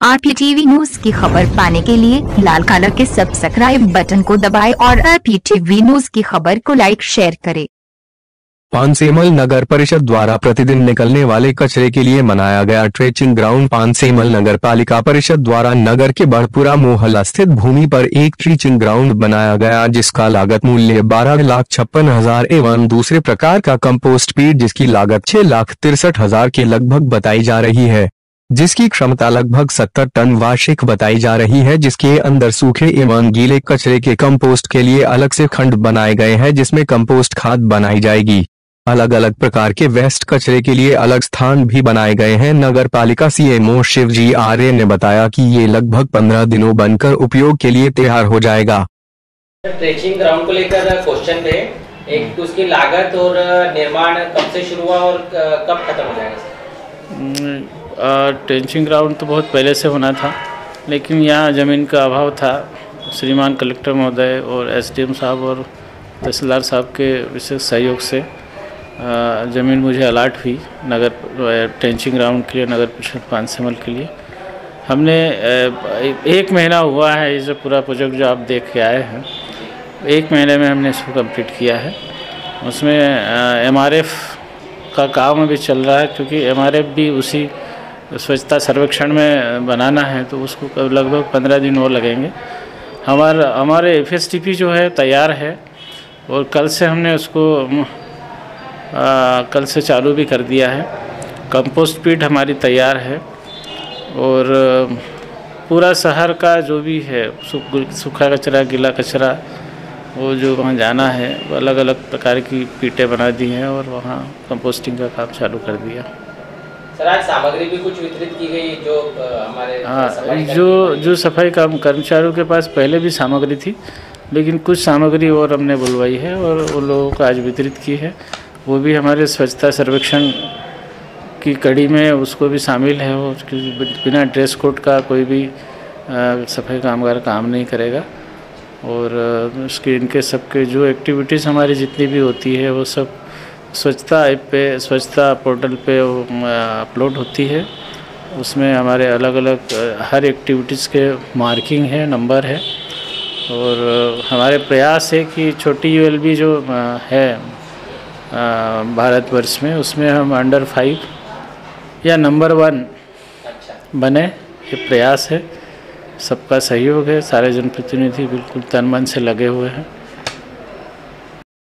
आरपीटीवी news की खबर पाने के लिए लाल कलर के सब्सक्राइब बटन को दबाएँ और आरपीटीवी न्यूज़ की खबर को लाइक शेयर करें। पानसेमल नगर परिषद द्वारा प्रतिदिन निकलने वाले कचरे के लिए मनाया गया ट्रेचिंग ग्राउंड पानसेमल नगर पालिका परिषद द्वारा नगर के बड़पुरा मोहल्ला स्थित भूमि पर एक ट्रीचिंग ग्राउंड बनाया गया, जिसका लागत मूल्य बारह लाख छप्पन हज़ार एवं दूसरे प्रकार का कंपोस्ट पीट जिसकी लागत छह लाख तिरसठ हज़ार के लगभग बताई जा रही है। जिसकी क्षमता लगभग 70 टन वार्षिक बताई जा रही है जिसके अंदर सूखे एवं गीले कचरे के कंपोस्ट के लिए अलग से खंड बनाए गए हैं जिसमें कंपोस्ट खाद बनाई जाएगी। अलग अलग प्रकार के वेस्ट कचरे के लिए अलग स्थान भी बनाए गए हैं नगर पालिका सीएमओ शिवजी आर्य ने बताया कि ये लगभग पंद्रह दिनों बनकर उपयोग के लिए तैयार हो जाएगा। ट्रेचिंग ग्राउंड को लेकर क्वेश्चन थे एक तो उसकी लागत और निर्माण कब से शुरू हुआ और कब खत्म हो जाएगा? ट्रेंचिंग ग्राउंड तो बहुत पहले से होना था, लेकिन यहाँ ज़मीन का अभाव था। श्रीमान कलेक्टर महोदय और एसडीएम साहब और तहसीलदार साहब के विशेष सहयोग से ज़मीन मुझे अलाट हुई नगर टेंचिंग ग्राउंड के लिए, नगर परिषद पानसेमल के लिए। हमने एक महीना हुआ है ये जो पूरा प्रोजेक्ट जो आप देख के आए हैं। एक महीने में हमने इसको कंप्लीट किया है। उसमें एमआरएफ का काम अभी चल रहा है, क्योंकि एमआरएफ भी उसी स्वच्छता सर्वेक्षण में बनाना है तो उसको लगभग पंद्रह दिन और लगेंगे। हमारा हमारे एफएसटीपी जो है तैयार है और कल से हमने उसको आ, कल से चालू भी कर दिया है। कंपोस्ट पीट हमारी तैयार है और पूरा शहर का जो भी है सूखा कचरा गीला कचरा वो जो वहाँ जाना है अलग अलग प्रकार की पीटें बना दी हैं और वहाँ कंपोस्टिंग का काम चालू कर दिया। सर आज सामग्री भी कुछ वितरित की गई जो हमारे हाँ जो जो सफ़ाई काम कर्मचारियों के पास पहले भी सामग्री थी लेकिन कुछ सामग्री और हमने बुलवाई है और उन लोगों को आज वितरित की है। वो भी हमारे स्वच्छता सर्वेक्षण की कड़ी में उसको भी शामिल है वो बिना ड्रेस कोड का कोई भी सफ़ाई कामगार काम नहीं करेगा। और उसके इनके सबके जो एक्टिविटीज़ हमारी जितनी भी होती है वो सब स्वच्छता ऐप पे स्वच्छता पोर्टल पे अपलोड होती है। उसमें हमारे अलग अलग हर एक्टिविटीज़ के मार्किंग है नंबर है। और हमारे प्रयास है कि छोटी यूएलबी जो है भारतवर्ष में उसमें हम अंडर फाइव या नंबर वन बने। ये प्रयास है। सबका सहयोग है। सारे जनप्रतिनिधि बिल्कुल तन मन से लगे हुए हैं।